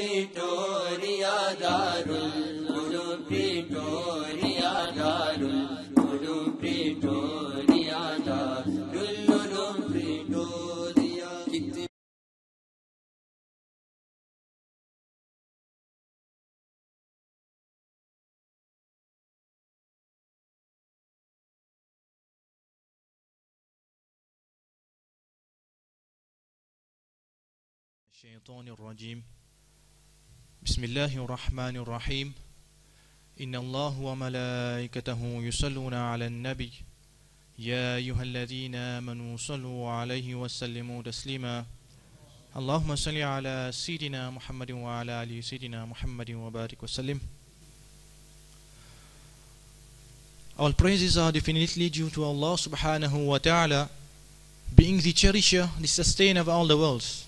Pretoria, Darul Ulum Pretoria, Darul Ulum Pretoria, Darul Ulum Pretoria. कितने الشيطان الرجيم بسم الله الرحمن الرحيم إن الله وملائكته يصلون على النبي يا أيها الذين آمنوا صلوا عليه وسلموا تسليما اللهم صل على سيدنا محمد وعلى آل سيدنا محمد وبارك وسلم All praises are definitely due to Allah subhanahu wa ta'ala being the cherisher, the sustainer of all the worlds.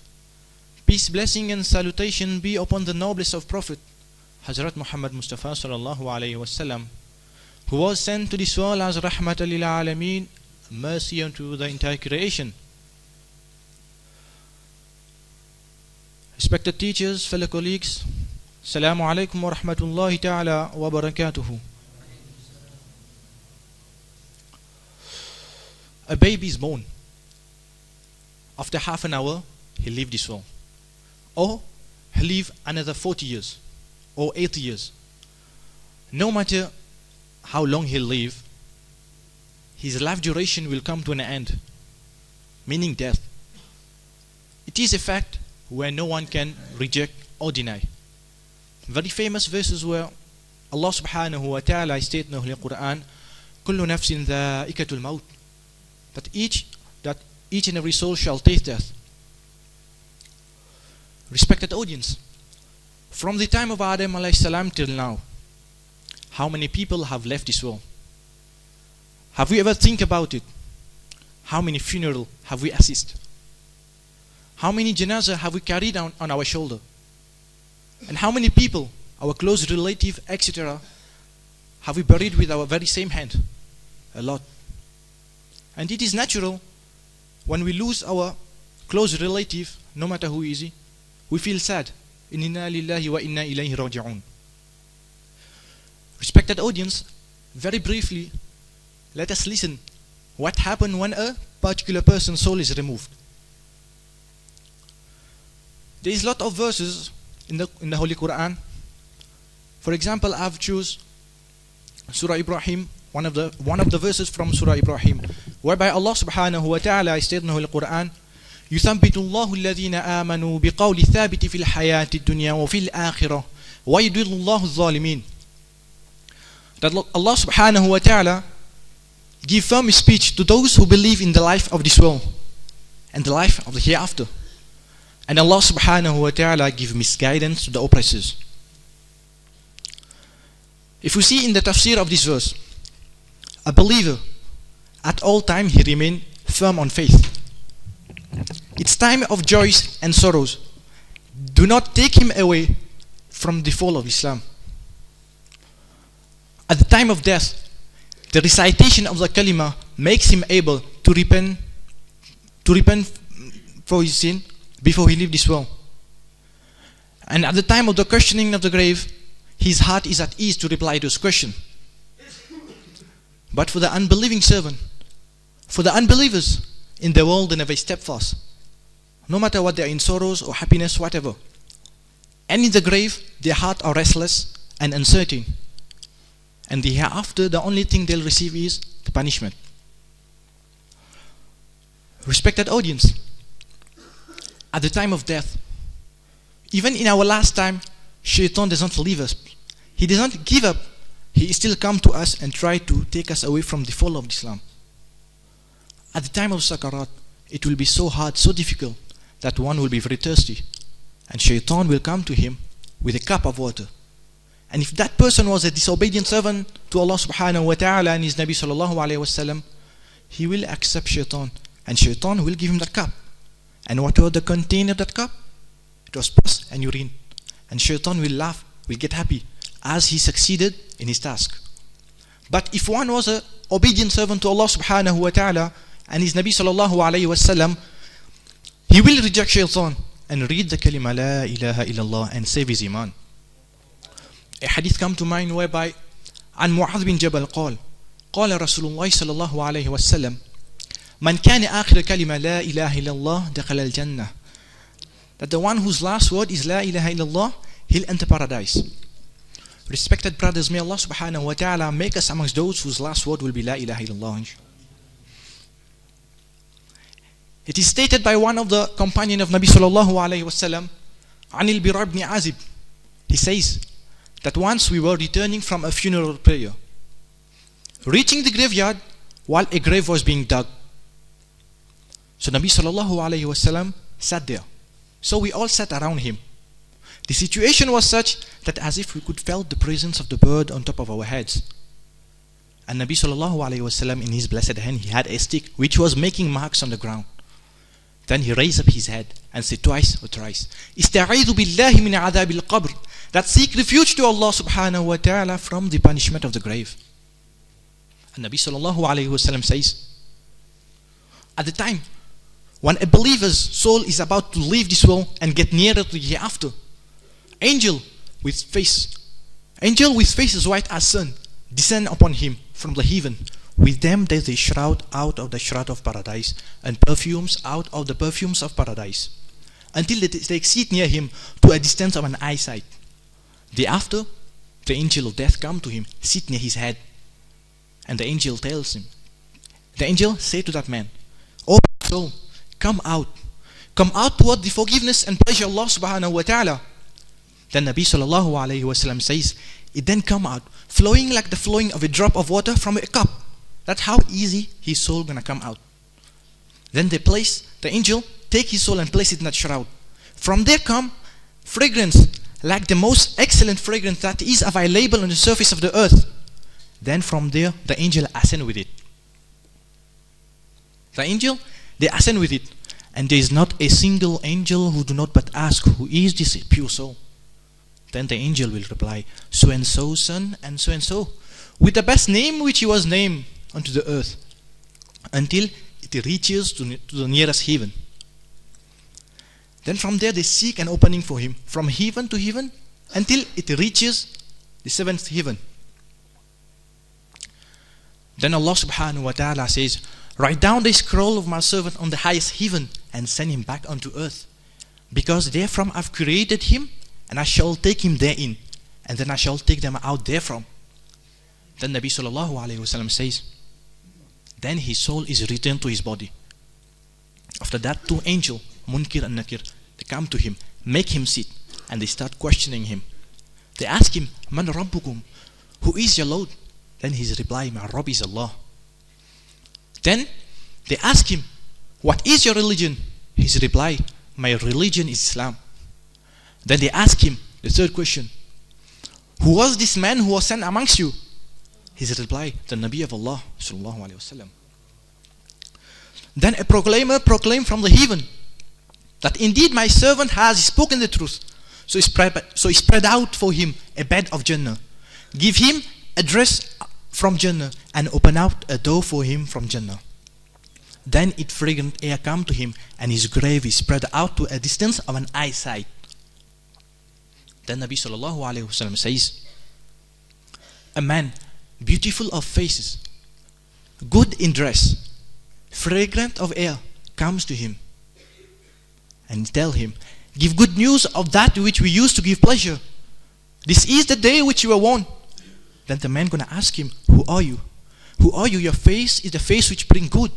Peace, blessing, and salutation be upon the noblest of Prophet, Hazrat Muhammad Mustafa sallallahu alayhi wasallam, who was sent to this world as rahmat lil alameen, mercy unto the entire creation. Respected teachers, fellow colleagues, Assalamu alaikum wa rahmatullahi ta'ala wa barakatuhu. A baby is born. After half an hour, he leaves this world or he live another 40 years or 80 years. No matter how long he'll live, his life duration will come to an end, meaning death. It is a fact where no one can reject or deny. Very famous verses where Allah subhanahu wa ta'ala states in the Quran, كل نفس ذائقة الموت that each that each and every soul shall taste death. Respected audience, from the time of Adam salam till now, how many people have left this world? Have we ever think about it? How many funeral have we assisted? How many janazah have we carried on, on our shoulder? And how many people, our close relative, etc., have we buried with our very same hand? A lot. And it is natural when we lose our close relative, no matter who is he, we feel sad. Inna lillahi wa inna ilayhi raji'un. Respected audience, very briefly, let us listen what happened when a particular person's soul is removed. There is a lot of verses in the in the Holy Quran. For example, I've choose Surah Ibrahim, one of the one of the verses from Surah Ibrahim, whereby Allah subhanahu wa ta'ala stated in the Holy Quran, يثبت الله الذين آمنوا بقول ثابت في الحياة الدنيا وفي الآخرة ويضل الله الظالمين That Allah ta'ala give firm speech to those who believe in the life of this world and the life of the hereafter. And Allah subhanahu wa ta'ala give misguidance to the oppressors. If we see in the tafsir of this verse, a believer at all time he remain firm on faith. It's time of joys and sorrows. Do not take him away from the fall of Islam. At the time of death, the recitation of the kalima makes him able to repent to repent for his sin before he leave this world. And at the time of the questioning of the grave, his heart is at ease to reply to his question. But for the unbelieving servant, for the unbelievers in the world, they never step fast. No matter what they are in sorrows or happiness, whatever. And in the grave, their heart are restless and uncertain. And the hereafter, the only thing they'll receive is the punishment. Respected audience, at the time of death, even in our last time, Shaitan doesn't leave us. He doesn't give up. He still come to us and try to take us away from the fall of Islam. At the time of Sakarat, it will be so hard, so difficult that one will be very thirsty. And Shaitan will come to him with a cup of water. And if that person was a disobedient servant to Allah subhanahu wa ta'ala and his Nabi sallallahu alayhi wasallam, he will accept Shaitan. And Shaitan will give him that cup. And what was the container of that cup? It was pus and urine. And Shaitan will laugh, will get happy as he succeeded in his task. But if one was a obedient servant to Allah subhanahu wa ta'ala and his Nabi sallallahu alayhi wasallam, he will reject Shaitan and read the kalima La ilaha illallah and save his iman. A hadith come to mind whereby عن معاذ بن جبل قال قال رسول الله صلى الله عليه وسلم من كان آخر كلمة لا إله إلا الله دخل الجنة that the one whose last word is La ilaha illallah he'll enter paradise respected brothers may Allah subhanahu wa ta'ala make us amongst those whose last word will be La ilaha illallah it is stated by one of the companion of Nabi sallallahu alayhi wasallam, Anil Birar ibn Azib. He says that once we were returning from a funeral prayer, reaching the graveyard while a grave was being dug. So Nabi sallallahu alayhi wasallam sat there. So we all sat around him. The situation was such that as if we could felt the presence of the bird on top of our heads. And Nabi sallallahu alayhi wasallam in his blessed hand he had a stick which was making marks on the ground then he raised up his head and said twice or thrice, Ista'idhu billahi min adhab al-qabr. That seek refuge to Allah subhanahu wa ta'ala from the punishment of the grave. And Nabi sallallahu alayhi wasallam says, at the time when a believer's soul is about to leave this world and get nearer to the hereafter, angel with face, angel with face as white as sun, descend upon him from the heaven with them there's a shroud out of the shroud of paradise, and perfumes out of the perfumes of paradise, until they seat near him to a distance of an eyesight. Thereafter, the angel of death come to him, sit near his head, and the angel tells him, the angel say to that man, Oh soul, come out, come out toward the forgiveness and pleasure of Allah subhanahu wa ta'ala. Then Nabi sallallahu alayhi wasallam says, it then come out, flowing like the flowing of a drop of water from a cup. That's how easy his soul gonna come out. Then they place the angel, take his soul and place it in that shroud. From there come fragrance, like the most excellent fragrance that is available on the surface of the earth. Then from there, the angel ascend with it. The angel, they ascend with it. And there is not a single angel who do not but ask, who is this pure soul? Then the angel will reply, so and so son and so and so, with the best name which he was named unto the earth, until it reaches to, to the nearest heaven. Then from there they seek an opening for him, from heaven to heaven, until it reaches the seventh heaven. Then Allah subhanahu wa ta'ala says, Write down the scroll of my servant on the highest heaven and send him back unto earth. Because therefrom I've created him, and I shall take him therein, and then I shall take them out therefrom. Then Nabi sallallahu alayhi wasallam says, Then his soul is returned to his body. After that, two angels, Munkir and Nakir, they come to him, make him sit, and they start questioning him. They ask him, Man Rabbukum? Who is your Lord? Then his reply, My Rabb is Allah. Then they ask him, What is your religion? His reply, My religion is Islam. Then they ask him, the third question, Who was this man who was sent amongst you? His reply, The Nabi of Allah. Sallallahu Alaihi Wasallam. Then a proclaimer proclaimed from the heaven that indeed my servant has spoken the truth. So he spread, so he spread out for him a bed of Jannah. Give him a dress from Jannah and open out a door for him from Jannah. Then it fragrant air come to him and his grave is spread out to a distance of an eyesight. Then Nabi sallallahu alayhi wasallam says, A man beautiful of faces, good in dress, fragrant of air comes to him and tell him, Give good news of that which we used to give pleasure. This is the day which you were born. Then the man gonna ask him, Who are you? Who are you? Your face is the face which bring good.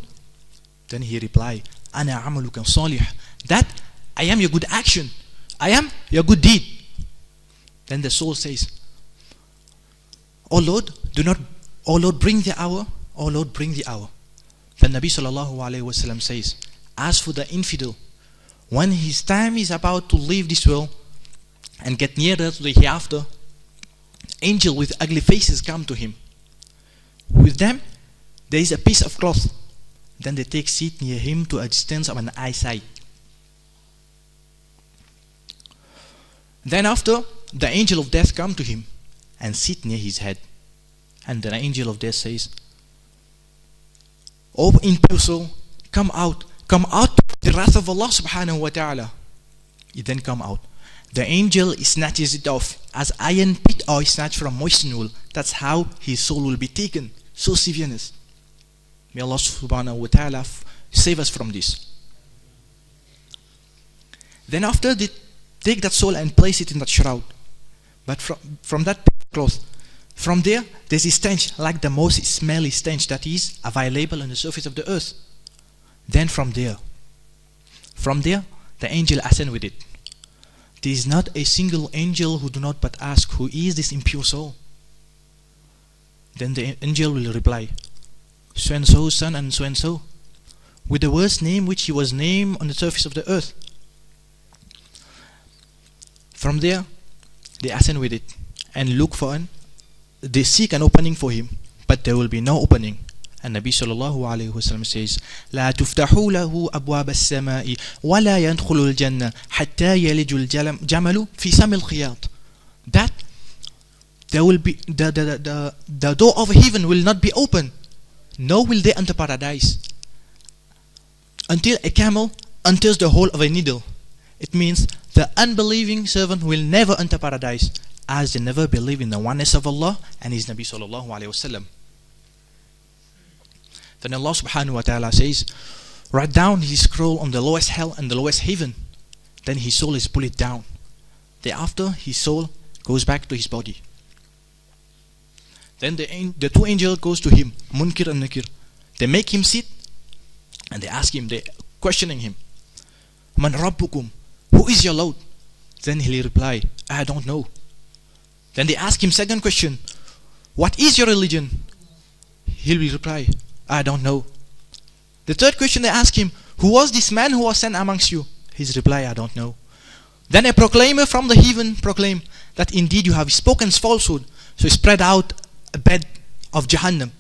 Then he reply, Ana amaluka salih. That I am your good action. I am your good deed. Then the soul says, Oh Lord, do not, Oh Lord, bring the hour. Oh Lord, bring the hour. Then Nabi sallallahu alayhi wasallam says, As for the infidel, when his time is about to leave this world and get nearer to the hereafter, angel with ugly faces come to him. With them, there is a piece of cloth. Then they take seat near him to a distance of an eyesight. Then after, the angel of death come to him and sit near his head. And the angel of death says, O impure soul, come out, come out the wrath of Allah subhanahu wa ta'ala. It then come out. The angel snatches it off as iron pit or snatched from moistened wool. That's how his soul will be taken. So severeness. May Allah subhanahu wa ta'ala save us from this. Then after they take that soul and place it in that shroud. But from, from that cloth, from there, there's a stench like the most smelly stench that is available on the surface of the earth. Then from there, from there, the angel ascend with it. There is not a single angel who do not but ask, Who is this impure soul? Then the angel will reply, So and so, son, and so and so, with the worst name which he was named on the surface of the earth. From there, they ascend with it and look for an they seek an opening for him, but there will be no opening. And Nabi sallallahu alayhi wasallam says, لا تفتح له أبواب السماء ولا يدخل الجنة حتى يلج الجمل في سم الخياط. That there will be the, the, the, the, the door of heaven will not be open, nor will they enter paradise until a camel enters the hole of a needle. It means the unbelieving servant will never enter paradise as they never believe in the oneness of Allah and His Nabi sallallahu alayhi wasallam. Then Allah subhanahu wa ta'ala says, Write down his scroll on the lowest hell and the lowest heaven. Then his soul is pulled down. Thereafter his soul goes back to his body. Then the, the two angels goes to him, Munkir and Nakir. They make him sit and they ask him, they questioning him, Man Rabbukum, who is your Lord? Then he'll reply, I don't know. Then they ask him second question, What is your religion? He'll reply, I don't know. The third question they ask him, Who was this man who was sent amongst you? His reply, I don't know. Then a proclaimer from the heaven proclaim that indeed you have spoken falsehood. So he spread out a bed of Jahannam,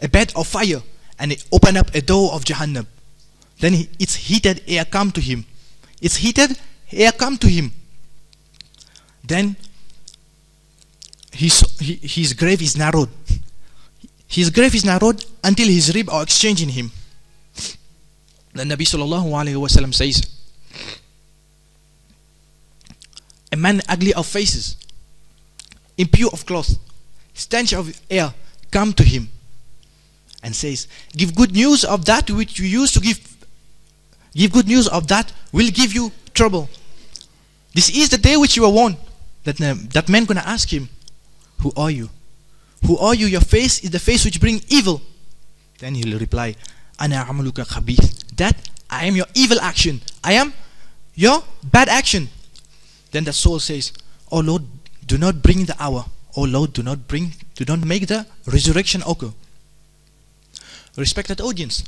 a bed of fire, and he opened up a door of Jahannam. Then he, its heated air come to him. Its heated air come to him. Then his, his grave is narrowed. His grave is narrowed until his rib are exchanging him. The Nabi sallallahu alayhi wasallam says, A man ugly of faces, impure of cloth, stench of air come to him and says, Give good news of that which you used to give give good news of that will give you trouble. This is the day which you are warned. That, that man gonna ask him, who are you? Who are you? Your face is the face which brings evil. Then he'll reply, Ana amaluka khabith. That I am your evil action. I am your bad action. Then the soul says, Oh Lord, do not bring the hour. Oh Lord, do not bring, do not make the resurrection occur. Respected audience,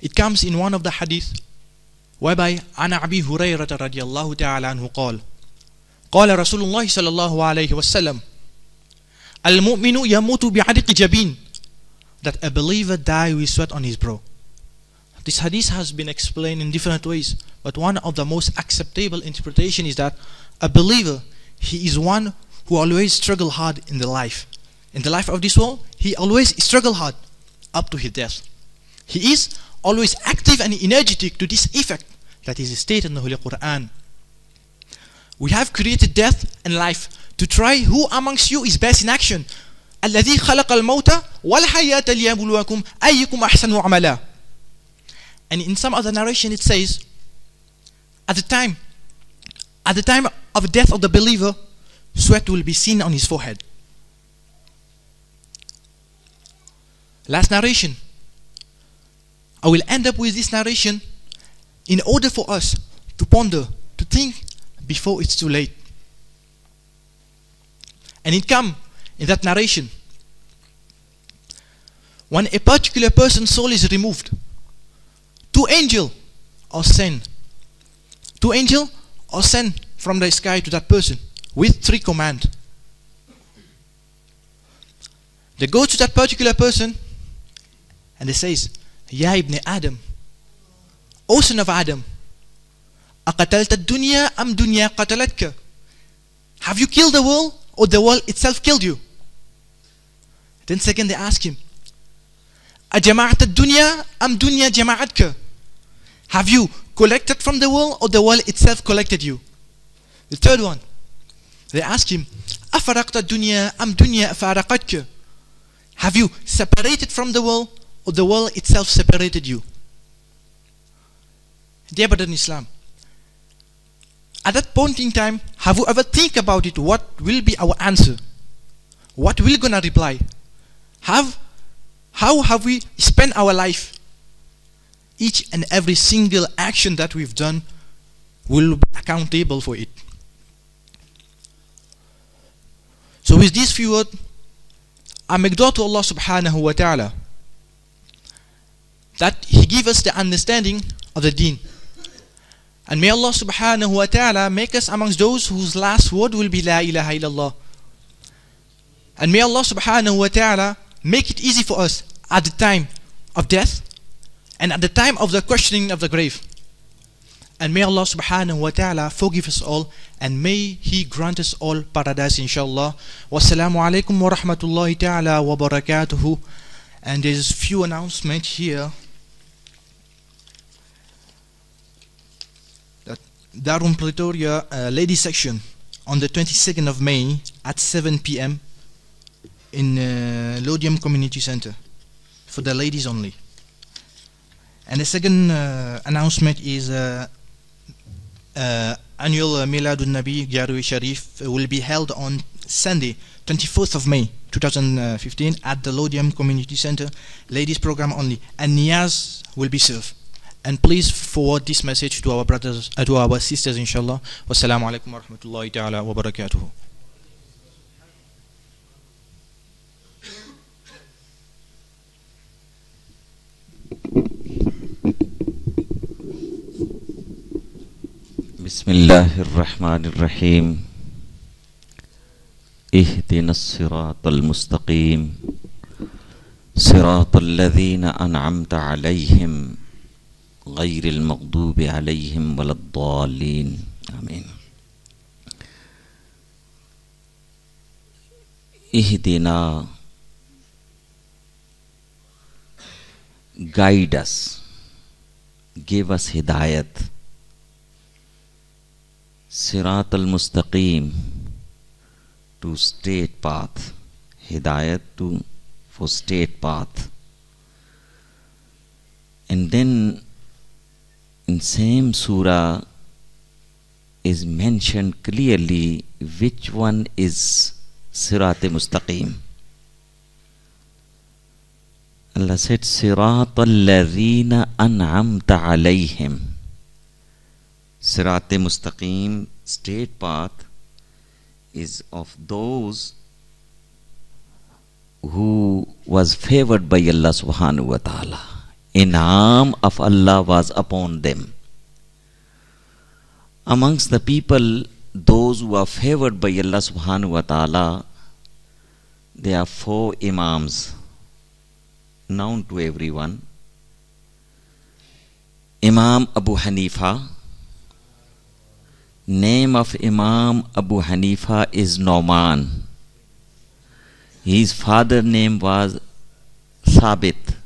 it comes in one of the hadith whereby Ana Abi Hurairah radiallahu ta'ala anhu qal, قال قال رسول الله صلى الله عليه وسلم المؤمن يموت بعرق جبين that a believer die with sweat on his brow this hadith has been explained in different ways but one of the most acceptable interpretation is that a believer he is one who always struggle hard in the life in the life of this world he always struggle hard up to his death he is always active and energetic to this effect that is stated in the Holy Quran. We have created death and life to try who amongst you is best in action. الذي خلق الموت والحياة ليبلوكم أيكم أحسن عملا. And in some other narration it says, at the time, at the time of the death of the believer, sweat will be seen on his forehead. Last narration. I will end up with this narration in order for us to ponder, to think before it's too late. And it come in that narration. When a particular person's soul is removed, two angel are sent. Two angel are sent from the sky to that person with three command. They go to that particular person and they says, Ya Ibn Adam, O son of Adam, أقتلت الدنيا أم دنيا قتلتك Have you killed the world or the world itself killed you? Then second they ask him أجمعت الدنيا أم دنيا جمعتك Have you collected from the world or the world itself collected you? The third one, they ask him, أفرقت الدنيا أم دنيا أفارقتك? Have you separated from the world or the world itself separated you? Dear brother in Islam, at that point in time, have you ever think about it? What will be our answer? What will gonna reply? Have how have we spent our life? Each and every single action that we've done will be accountable for it. So with these few words, I make dua to Allah subhanahu wa ta'ala that He give us the understanding of the deen. And may Allah subhanahu wa ta'ala make us amongst those whose last word will be La ilaha illallah. And may Allah subhanahu wa ta'ala make it easy for us at the time of death and at the time of the questioning of the grave. And may Allah subhanahu wa ta'ala forgive us all and may He grant us all paradise inshallah. Wassalamu alaikum wa rahmatullahi ta'ala wa barakatuhu. And there's few announcements here. Darum Pretoria uh, ladies section on the 22nd of May at 7 p.m. in uh, Laudium Community Center for the ladies only. And the second uh, announcement is uh, uh, annual uh, Miladun Nabi Sharif will be held on Sunday, 24th of May 2015 at the Laudium Community Center, ladies program only, and Niyaz will be served. And please forward this message to our brothers, uh, to our sisters, inshallah. Wassalamu alaikum wa rahmatullahi ta'ala wa barakatuhu. بسم الله الرحمن الرحيم اهدنا الصراط المستقيم صراط الذين أنعمت عليهم غير المغضوب عليهم ولا الضالين آمين اهدنا guide us give us hidayat Sirat al Mustaqim to straight path, Hidayat to for straight path. And then in same surah is mentioned clearly which one is Sirat Mustaqim. Allah said, Sirat al-ladhina an'amta alayhim. Sirat Mustaqim, straight path, is of those who was favored by Allah subhanahu wa ta'ala. Inam of Allah was upon them. Amongst the people, those who are favored by Allah subhanahu wa ta'ala, there are four Imams known to everyone. Imam Abu Hanifa, Name of Imam Abu Hanifa is Nauman. His father name was Sabit.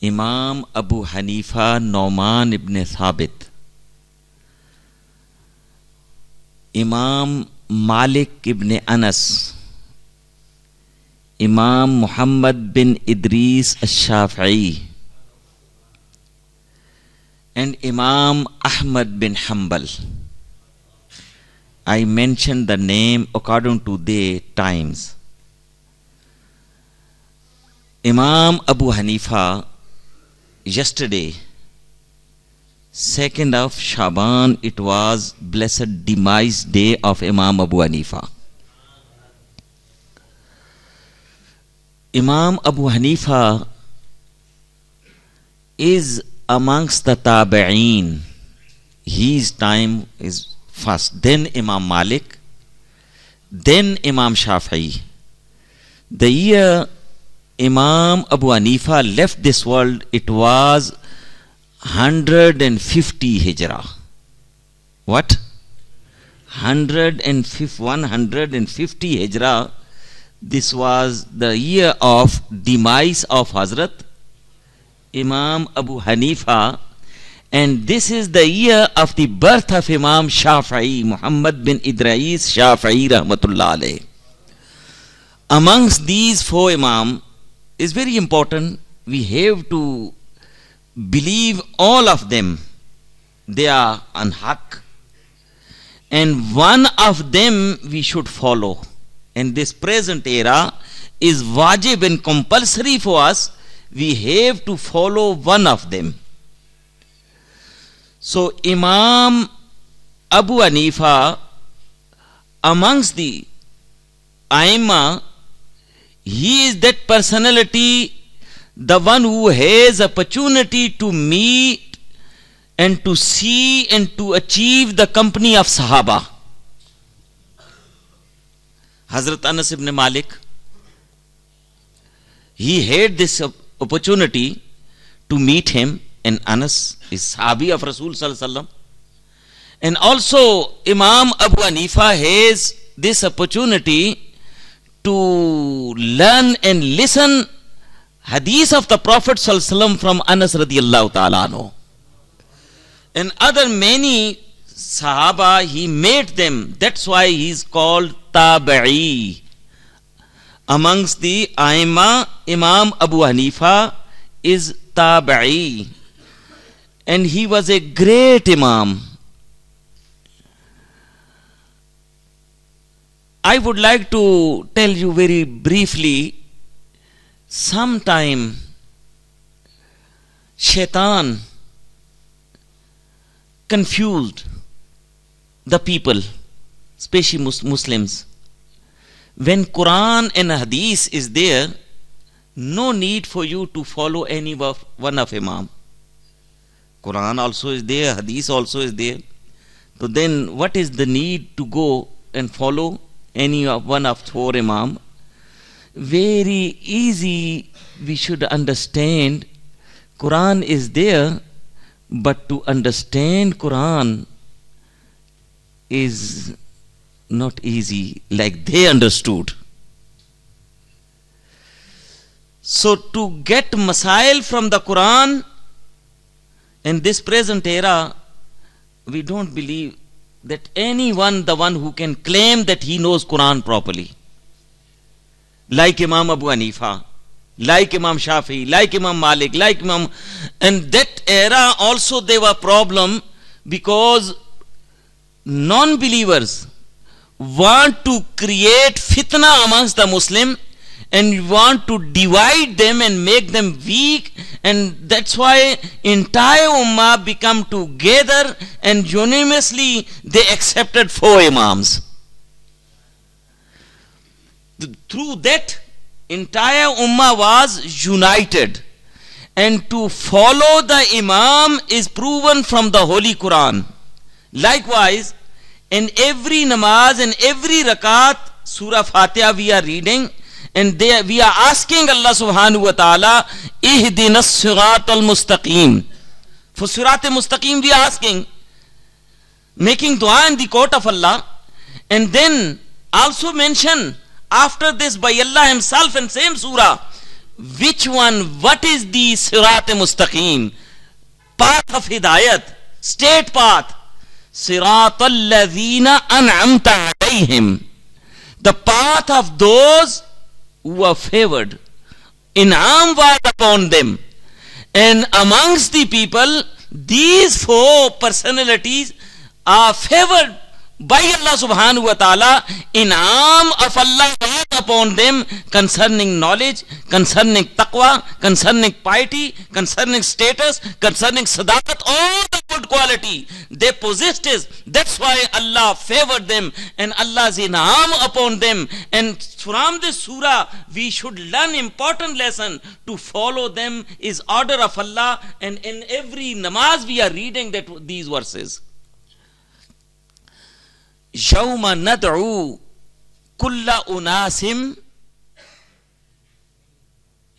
Imam Abu Hanifa Nauman ibn Sabit. Imam Malik ibn Anas. Imam Muhammad bin Idris al-Shafi'i. And Imam Ahmad bin Hanbal. I mentioned the name according to the times. Imam Abu Hanifa, yesterday, second of Shaban, it was blessed demise day of Imam Abu Hanifa. Imam Abu Hanifa is amongst the Tabi'een. His time is first, then Imam Malik, then Imam Shafi'i. The year Imam Abu Hanifa left this world, it was 150 Hijrah. What? 150, 150 Hijrah. This was the year of demise of Hazrat Imam Abu Hanifa And this is the year of the birth of Imam Shafi'i, Muhammad bin Idris Shafi'i Rahmatullah. Amongst these four Imam is very important. We have to believe all of them. They are on. And one of them we should follow. In this present era is wajib and compulsory for us. We have to follow one of them. So Imam Abu Anifa amongst the Aima, he is that personality, the one who has opportunity to meet and to see and to achieve the company of Sahaba. Hazrat Anas ibn Malik, he had this opportunity to meet him and Anas is Sahabi of Rasul Sallallahu and also Imam Abu Hanifa has this opportunity to learn and listen hadith of the Prophet from Anas radiallahu ta'ala and other many Sahaba he made them. That's why he is called Tabi'i. Amongst the Aima Imam Abu Hanifa is Tabi'i. And he was a great Imam. I would like to tell you very briefly sometime shaitan confused the people especially muslims. When quran and hadith is there no need for you to follow any one of imam. Quran also is there, Hadith also is there. So then what is the need to go and follow any of one of four Imam? Very easy we should understand Quran is there, but to understand Quran is not easy like they understood. So to get masail from the Quran in this present era, we don't believe that anyone, the one who can claim that he knows Quran properly, like Imam Abu Hanifa, like Imam Shafi, like Imam Malik, like Imam, and that era also there were problem because non-believers want to create fitna amongst the Muslim and you want to divide them and make them weak and that's why entire ummah become together and unanimously they accepted four imams. Through that entire ummah was united. And to follow the imam is proven from the holy quran. Likewise in every namaz and every rakat surah fatiha we are reading and they, we are asking Allah subhanahu wa ta'ala, Ihdina surat al mustaqim. For surat al mustaqim we are asking, making dua in the court of Allah, and then also mention after this by Allah Himself in same surah, which one, what is the surat al mustaqim? Path of hidayat, state path. Sirat al-ladhina an'amta alayhim. The path of those who are favored. In'am was upon them. And amongst the people, these four personalities are favored by Allah subhanahu wa ta'ala in'am of Allah upon them concerning knowledge, concerning taqwa, concerning piety, concerning status, concerning sadaqat, all the good quality they possessed is. That's why Allah favored them and Allah's in'am upon them. And from this surah, we should learn important lesson to follow them is order of Allah and in every namaz we are reading that these verses. يوم ندعو كل أناس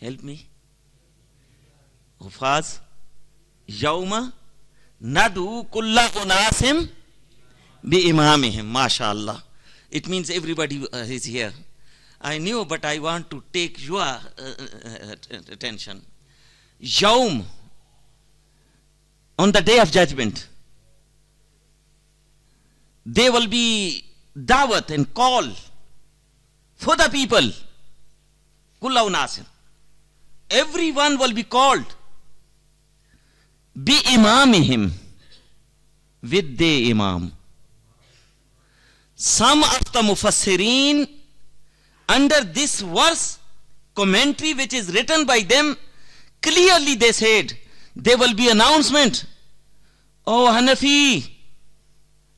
help me حفاظ يوم ندعو كل أناس بإمامهم ما شاء الله it means everybody is here I knew but I want to take your uh, attention يوم on the day of judgment. There will be dawat and call for the people. Kullau Nasir. Everyone will be called. Be imamihim with the imam. Some of the mufassirin under this verse commentary which is written by them clearly they said there will be announcement oh hanafi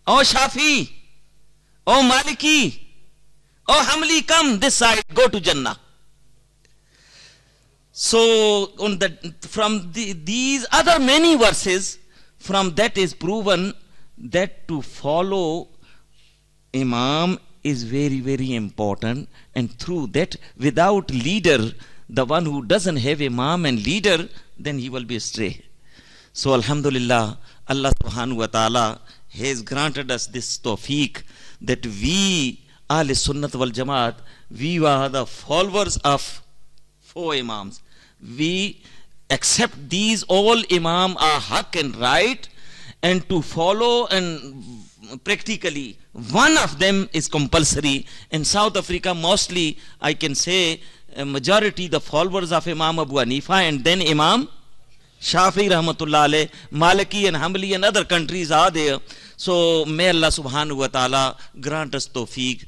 oh shafi oh maliki oh hanbali come this side go to jannah so from the, these other many verses from that is proven that to follow imam is very, very important. And through that, without leader, the one who doesn't have imam and leader, then he will be astray. So, Alhamdulillah, Allah subhanahu wa ta'ala has granted us this tawfiq that we, Ahl Sunnat wal Jamaat, we are the followers of four imams. We accept these all imam are haq and right and to follow and practically one of them is compulsory in south africa mostly i can say majority the followers of imam abu hanifa and then imam شافی رحمۃ اللہ علیہ، مالکین ادر کنٹریز آدے سو میں اللہ سبحان و تعالیٰ گرانٹس توفیق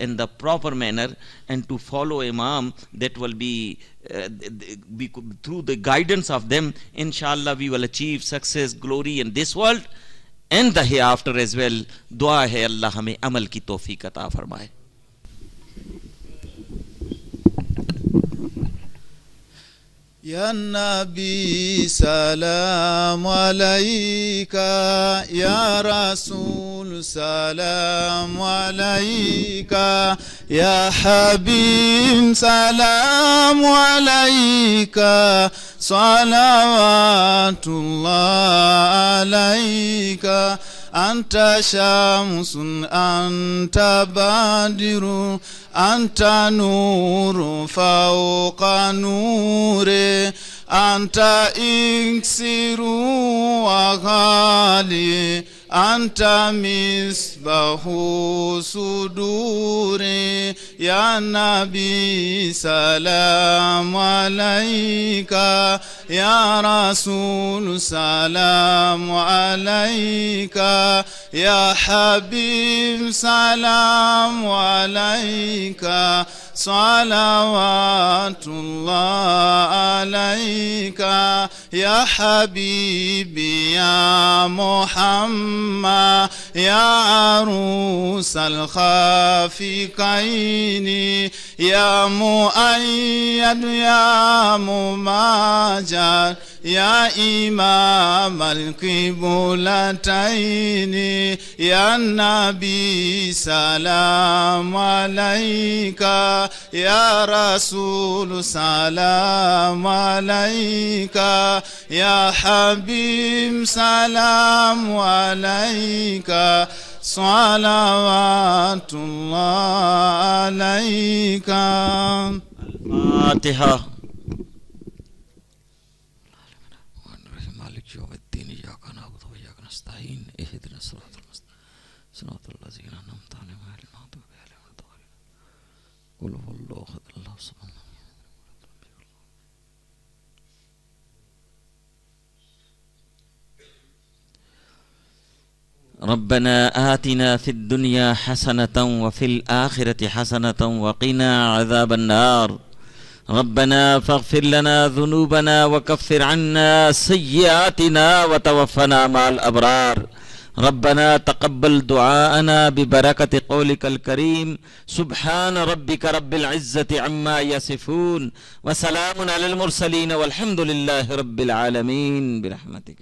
ان دا پراپر مینر اینڈ ٹو فالو اے مام دیٹ ول بی تھرو دا گائیڈنس آف دیم ان شاء اللہ وی ویل اچیو سکسیز گلوری ان دس ورلڈ اینڈ دا آفٹر ایز ویل دعا ہے اللہ عمل کی توفیقرمائے يا النبي سلام عليك. يا رسول سلام عليك. يا حبيب سلام عليك. صلوات الله عليك. أنت شمس أنت بدر anta nuru fauqa nure anta iksiru wa ghali. أنت مصباح صدوري يا نبي سلام عليك. يا رسول سلام عليك. يا حبيب سلام عليك. صلوات الله عليك. يا حبيبي يا محمد يا عروس الخافقين يا مؤيد يا مماجد يا إمام القبلتين يا النبي سلام عليك يا رسول سلام عليك يا حبيب سلام عليك صلوات الله عليك. الفاتحة مالك يوم الدين إياك نعبد وإياك نستعين اهدنا الصراط المستقيم صراط الذين أنعمت عليهم غير المغضوب عليهم ولا الضالين. قل هو الله أحد الله الصمد ربنا آتنا في الدنيا حسنة وفي الآخرة حسنة وقنا عذاب النار. ربنا فاغفر لنا ذنوبنا وكفر عنا سيئاتنا وتوفنا مع الأبرار. ربنا تقبل دعاءنا ببركة قولك الكريم. سبحان ربك رب العزة عما يصفون. وسلام على المرسلين والحمد لله رب العالمين. برحمتك.